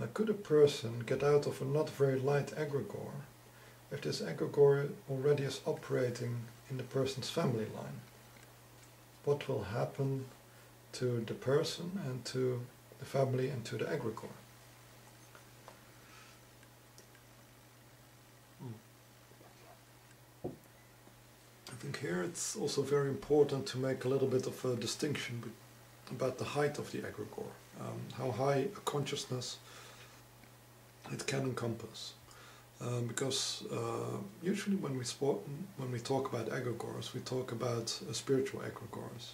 Uh, could a person get out of a not very light egregore if this egregore already is operating in the person's family line? What will happen to the person and to the family and to the egregore? I think here it's also very important to make a little bit of a distinction about the height of the egregore, um, how high a consciousness it can encompass. Um, because uh, usually when we, when we talk about egregores, we talk about uh, spiritual egregores.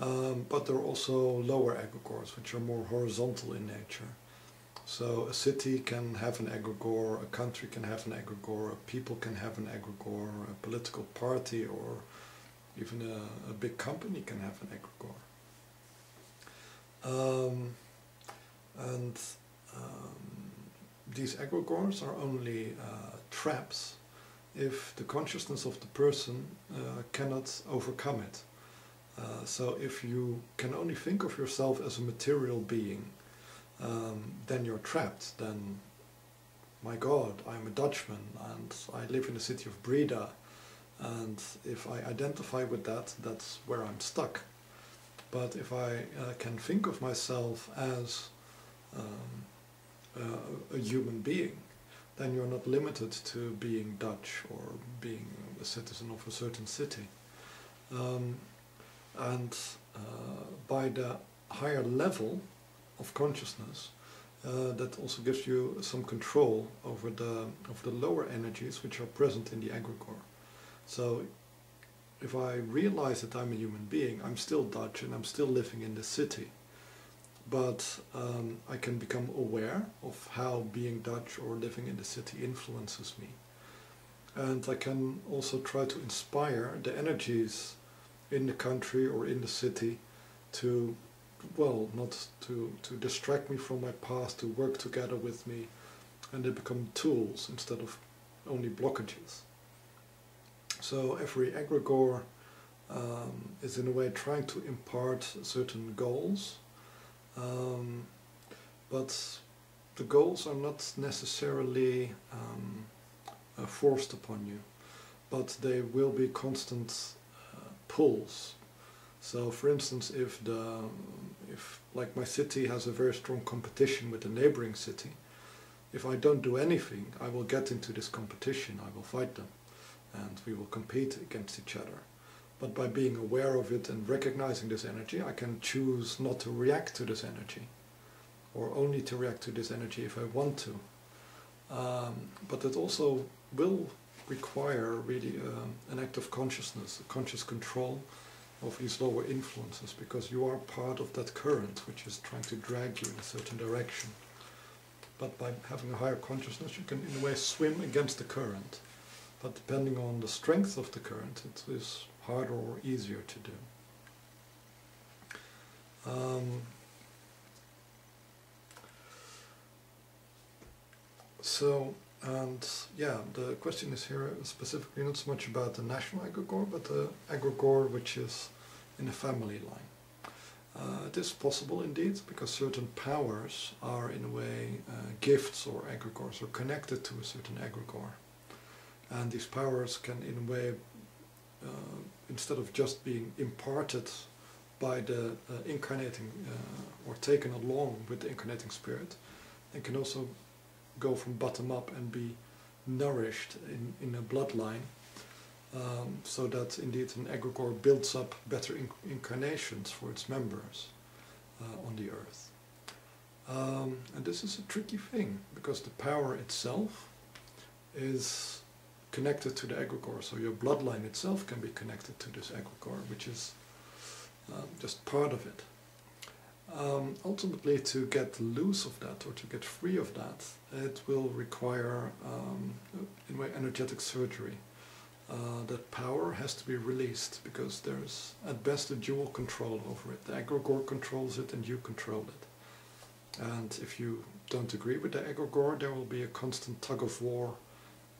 Um, but there are also lower egregores, which are more horizontal in nature. So a city can have an egregore, a country can have an egregore, people can have an egregore, a political party or even a, a big company can have an egregore. Um, and um, these egregores are only uh, traps if the consciousness of the person uh, cannot overcome it. Uh, so if you can only think of yourself as a material being, um, then you're trapped. Then, my God, I'm a Dutchman and I live in the city of Breda. And if I identify with that, that's where I'm stuck. But if I uh, can think of myself as um, uh, a human being, then you're not limited to being Dutch or being a citizen of a certain city. Um, and uh, by the higher level of consciousness, uh, that also gives you some control over the, of the lower energies which are present in the egregore. So if I realize that I'm a human being, I'm still Dutch and I'm still living in the city but um, I can become aware of how being Dutch or living in the city influences me. And I can also try to inspire the energies in the country or in the city to, well, not to, to distract me from my past, to work together with me, and they become tools instead of only blockages. So every egregore um, is in a way trying to impart certain goals um, but the goals are not necessarily um, uh, forced upon you, but they will be constant uh, pulls. So, for instance, if the if like my city has a very strong competition with the neighboring city, if I don't do anything, I will get into this competition. I will fight them, and we will compete against each other. But by being aware of it and recognizing this energy, I can choose not to react to this energy, or only to react to this energy if I want to. Um, but it also will require really uh, an act of consciousness, a conscious control of these lower influences, because you are part of that current which is trying to drag you in a certain direction. But by having a higher consciousness, you can in a way swim against the current. But depending on the strength of the current, it is harder or easier to do. Um, so, and yeah, the question is here specifically not so much about the national egregore, but the egregore which is in a family line. Uh, it is possible indeed, because certain powers are in a way uh, gifts or egregores or connected to a certain egregore. And these powers can in a way uh, instead of just being imparted by the uh, incarnating uh, or taken along with the incarnating spirit, it can also go from bottom up and be nourished in, in a bloodline um, so that indeed an egregore builds up better inc incarnations for its members uh, on the earth. Um, and this is a tricky thing because the power itself is connected to the egregore. So your bloodline itself can be connected to this egregore, which is um, just part of it. Um, ultimately, to get loose of that or to get free of that, it will require, um, in way, energetic surgery. Uh, that power has to be released because there's at best a dual control over it. The egregore controls it and you control it. And if you don't agree with the egregore, there will be a constant tug of war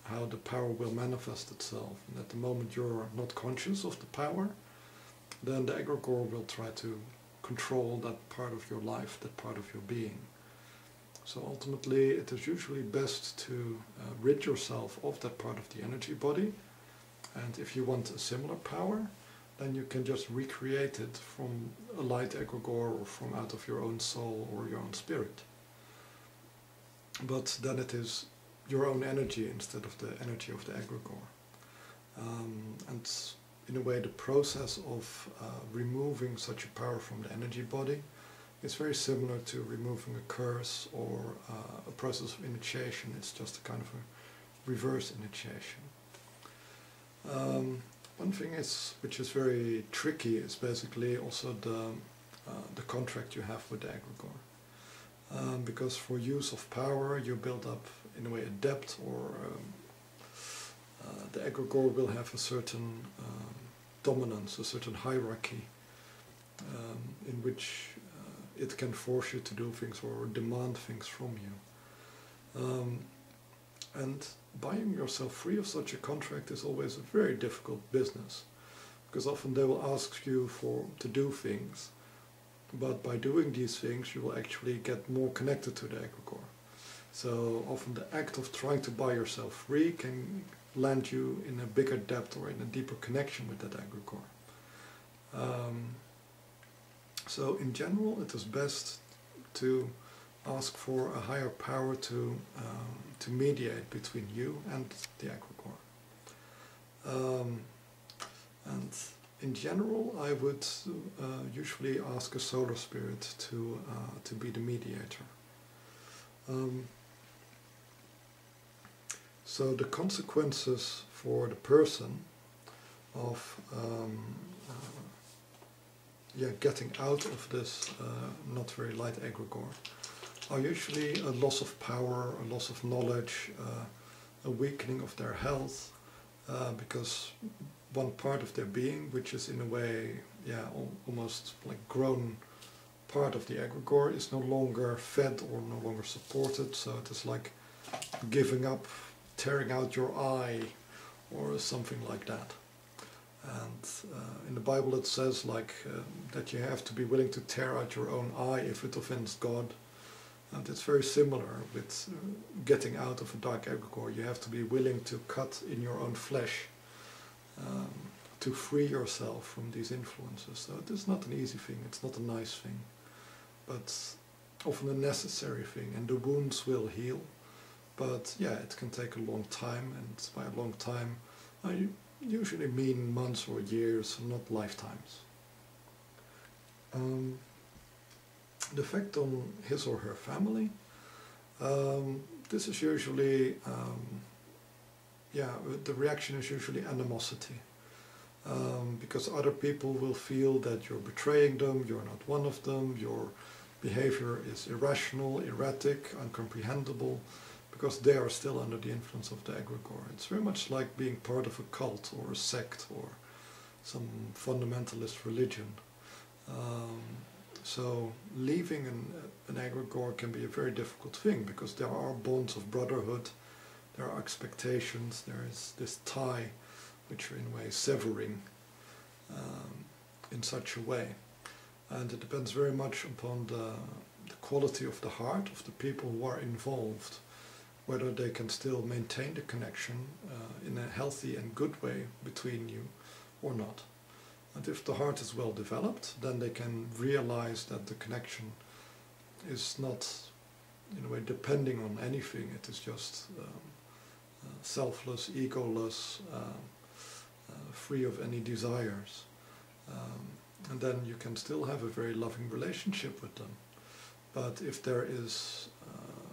how the power will manifest itself. And at the moment you're not conscious of the power, then the egregore will try to control that part of your life, that part of your being. So ultimately it is usually best to uh, rid yourself of that part of the energy body and if you want a similar power then you can just recreate it from a light egregore or from out of your own soul or your own spirit. But then it is your own energy instead of the energy of the egregore. Um, and in a way the process of uh, removing such a power from the energy body is very similar to removing a curse or uh, a process of initiation. It's just a kind of a reverse initiation. Um, one thing is, which is very tricky, is basically also the, uh, the contract you have with the egregore. Um, because for use of power you build up in a way a debt or um, uh, the egregore will have a certain um, dominance, a certain hierarchy um, in which uh, it can force you to do things or demand things from you. Um, and buying yourself free of such a contract is always a very difficult business because often they will ask you for to do things but by doing these things you will actually get more connected to the egregore. So often the act of trying to buy yourself free can land you in a bigger depth or in a deeper connection with that egregore. Um, so in general it is best to ask for a higher power to, um, to mediate between you and the egregore. Um, and in general, I would uh, usually ask a solar spirit to, uh, to be the mediator. Um, so the consequences for the person of um, uh, yeah, getting out of this uh, not very light egregore are usually a loss of power, a loss of knowledge, uh, a weakening of their health, uh, because one part of their being, which is in a way, yeah, al almost like grown part of the egregore, is no longer fed or no longer supported. So it is like giving up, tearing out your eye, or something like that. And uh, in the Bible it says like uh, that you have to be willing to tear out your own eye if it offends God. And it's very similar with uh, getting out of a dark egregore. You have to be willing to cut in your own flesh um, to free yourself from these influences. So it is not an easy thing, it's not a nice thing, but often a necessary thing. And the wounds will heal, but yeah, it can take a long time, and by a long time, I usually mean months or years, not lifetimes. Um, the effect on his or her family, um, this is usually um, yeah, the reaction is usually animosity. Um, because other people will feel that you're betraying them, you're not one of them, your behavior is irrational, erratic, incomprehensible, because they are still under the influence of the egregore. It's very much like being part of a cult or a sect or some fundamentalist religion. Um, so leaving an, an egregore can be a very difficult thing because there are bonds of brotherhood there are expectations, there is this tie which are in a way severing um, in such a way. And it depends very much upon the, the quality of the heart of the people who are involved, whether they can still maintain the connection uh, in a healthy and good way between you or not. And if the heart is well developed, then they can realize that the connection is not, in a way, depending on anything. It is just um, selfless, egoless, uh, uh, free of any desires. Um, and then you can still have a very loving relationship with them. But if there is, uh,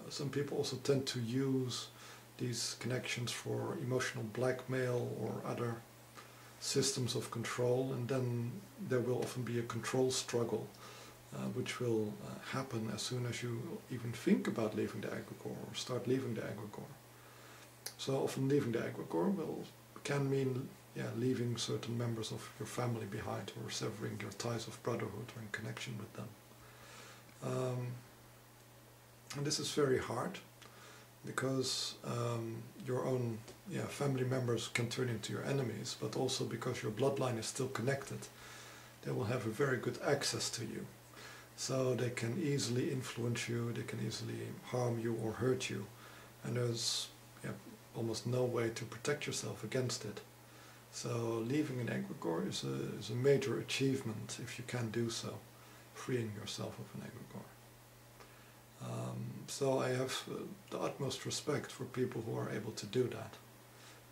some people also tend to use these connections for emotional blackmail or other systems of control, and then there will often be a control struggle, uh, which will uh, happen as soon as you even think about leaving the egregore or start leaving the egregore. So often leaving the egregore will, can mean yeah, leaving certain members of your family behind or severing your ties of brotherhood or in connection with them. Um, and this is very hard because um, your own yeah, family members can turn into your enemies, but also because your bloodline is still connected, they will have a very good access to you. So they can easily influence you, they can easily harm you or hurt you. And there's yeah, almost no way to protect yourself against it. So leaving an egregore is a, is a major achievement if you can do so, freeing yourself of an egregore. So I have uh, the utmost respect for people who are able to do that.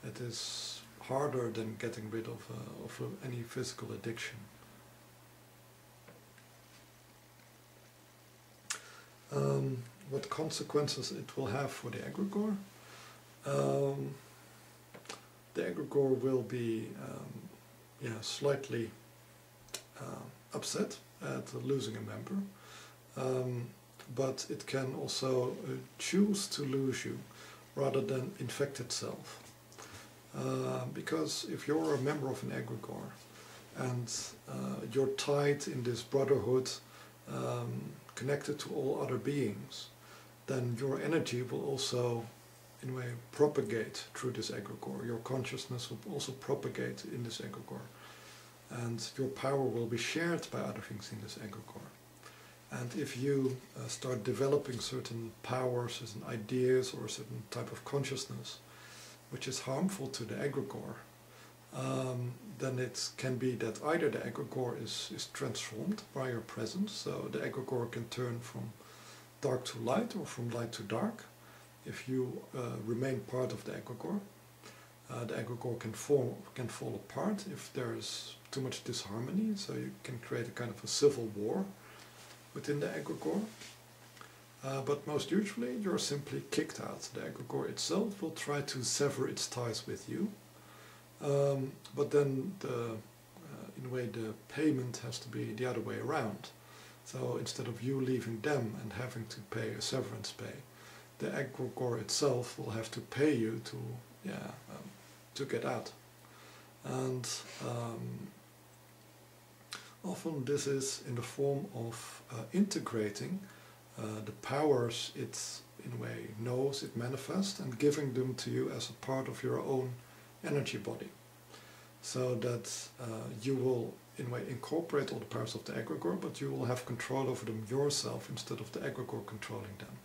It is harder than getting rid of, uh, of uh, any physical addiction. Um, what consequences it will have for the egregore? Um, the egregore will be um, yeah, slightly uh, upset at losing a member, um, but it can also uh, choose to lose you rather than infect itself. Uh, because if you're a member of an egregore and uh, you're tied in this brotherhood um, connected to all other beings, then your energy will also in a way propagate through this egregore. Your consciousness will also propagate in this egregore. And your power will be shared by other things in this egregore. And if you uh, start developing certain powers, certain ideas, or a certain type of consciousness, which is harmful to the egregore, um, then it can be that either the egregore is, is transformed by your presence, so the egregore can turn from dark to light or from light to dark, if you uh, remain part of the egregore. Uh, the egregore can fall, can fall apart if there is too much disharmony, so you can create a kind of a civil war within the egregore. Uh, but most usually you're simply kicked out. The egregore itself will try to sever its ties with you, um, but then the, uh, in a way the payment has to be the other way around. So instead of you leaving them and having to pay a severance pay, the egregore itself will have to pay you to yeah um, to get out. And um, often this is in the form of uh, integrating uh, the powers it in a way knows it manifests and giving them to you as a part of your own energy body so that uh, you will in a way incorporate all the powers of the egregore but you will have control over them yourself instead of the egregore controlling them.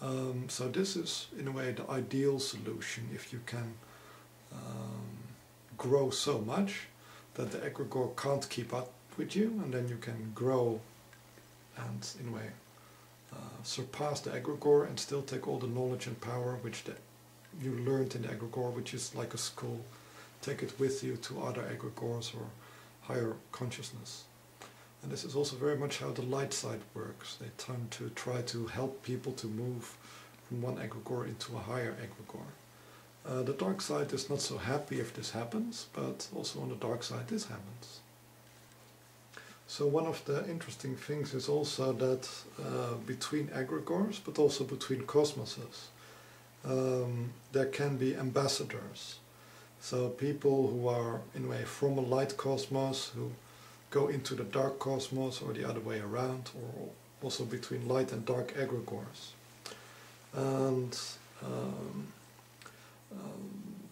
Um, so this is in a way the ideal solution if you can um, grow so much that the egregore can't keep up with you and then you can grow and in a way uh, surpass the egregore and still take all the knowledge and power which the, you learned in the egregore, which is like a school. Take it with you to other egregores or higher consciousness. And this is also very much how the light side works. They tend to try to help people to move from one egregore into a higher egregore. Uh, the dark side is not so happy if this happens, but also on the dark side this happens. So one of the interesting things is also that uh, between egregores, but also between cosmoses, um, there can be ambassadors. So people who are in a way from a light cosmos who go into the dark cosmos or the other way around or also between light and dark egregores. And um,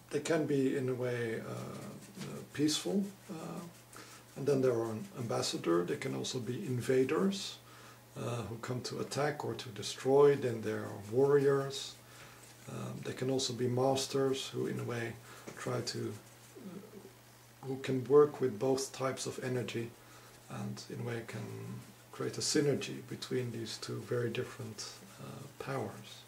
they can be in a way uh, uh, peaceful uh, and then there are an ambassador, they can also be invaders who come to attack or to destroy. Then there are warriors. Um, they can also be masters who in a way try to, who can work with both types of energy and in a way can create a synergy between these two very different uh, powers.